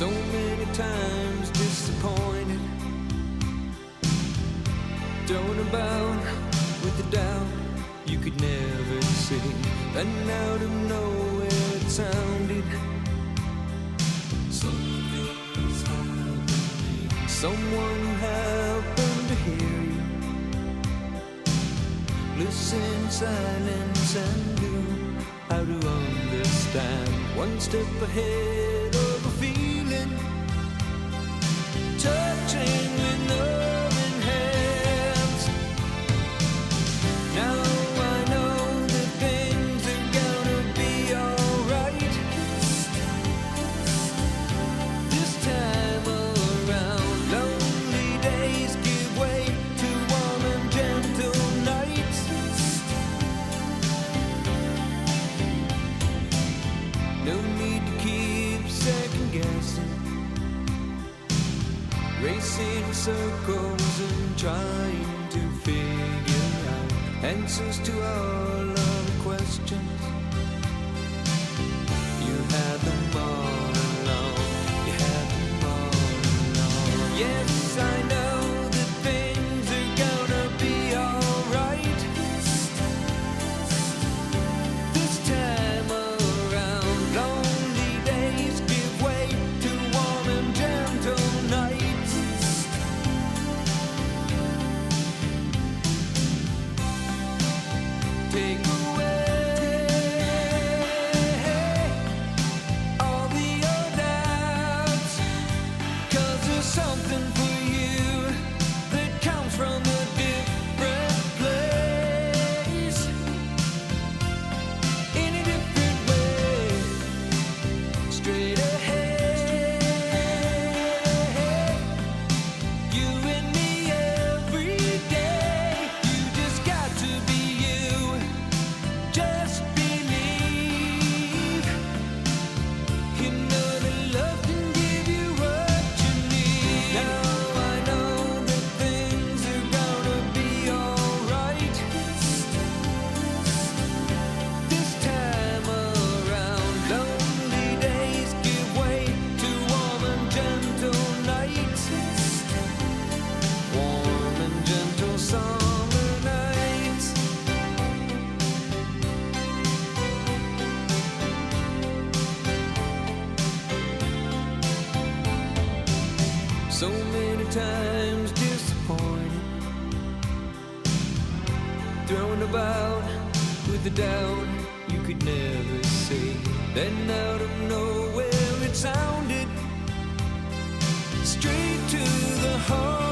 so many times disappointed. Thrown about with a doubt you could never see. And out of nowhere it sounded. Something's happening Someone happened to hear you. Listen, silence and do How to understand? One step ahead Racing circles and trying to figure out answers to all straight many times disappointed, thrown about with the doubt you could never say. Then out of nowhere it sounded straight to the heart.